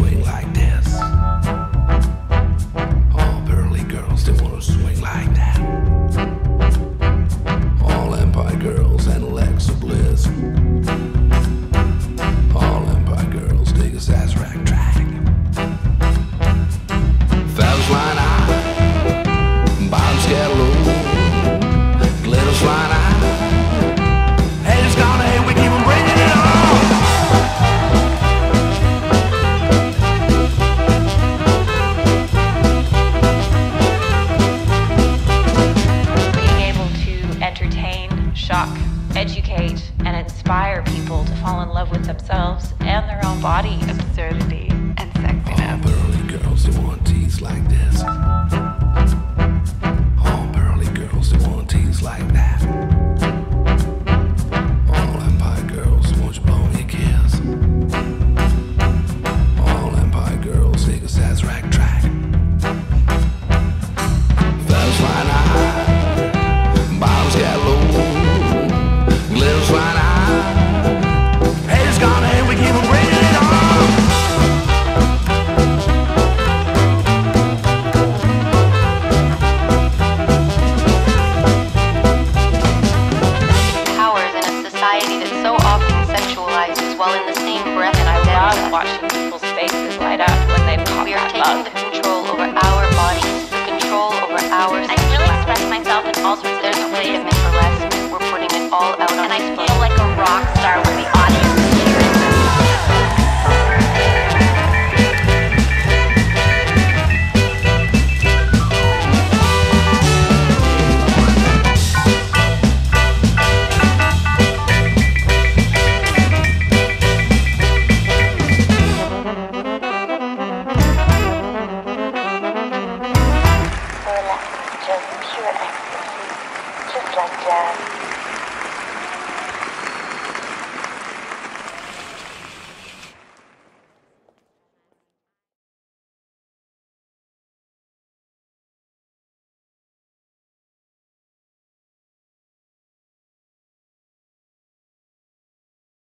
swing like this. shock, educate, and inspire people to fall in love with themselves and their own body, absurdity, and sexiness. All girls want like this. breath, and I love watching people's faces light up when they pop. we are that taking bug. the control over our like jazz.